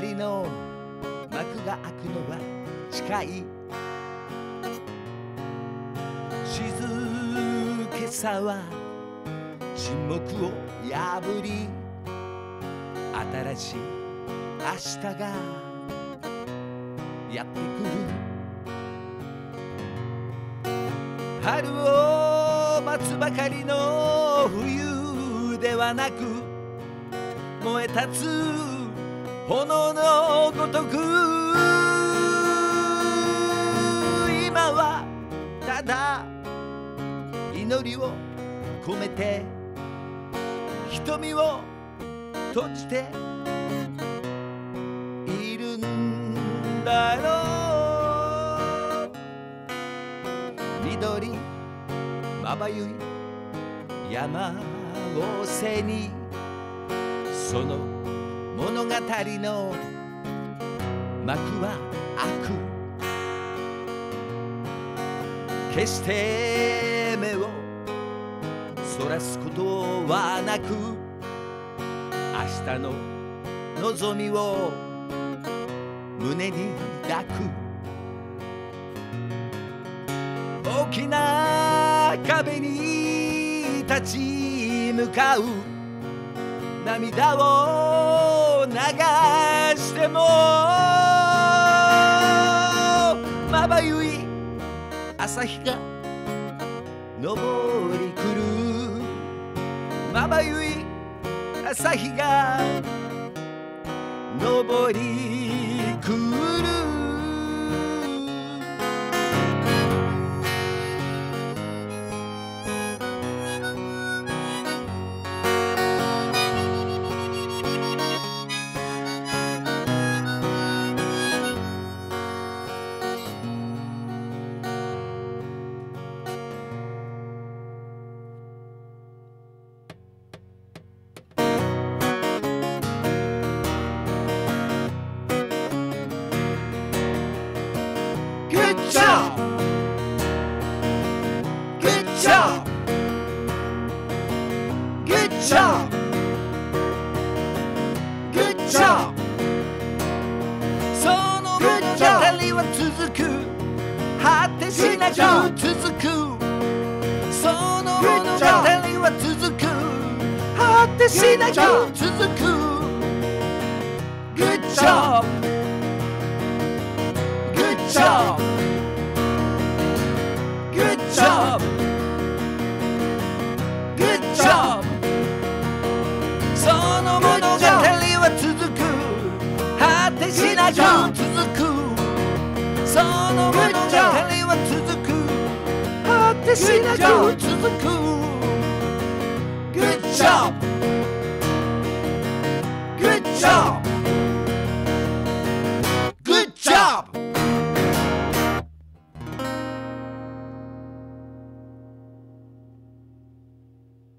りの幕が開くのは近い。静けさは沈黙を破り新しい明日がやってくる。春を待つばかりの冬ではなく燃え立つ炎のごとく今はただ祈りを込めて瞳を閉じているんだろう。緑まばゆい山を背にそのの。幕は開く。決して目をそらすことはなく明日の望みを胸に抱く。大きな壁に立ち向かう。涙を流してもまばゆい朝日が昇りくる。まばゆい朝日が昇りくる。Good job! Good job! Good job! Good job! その物語は続く果てしなく続くその物語は続く果てしなく続く Good job! てしなく続くその物語は続く果てしなく続く Good job. Good job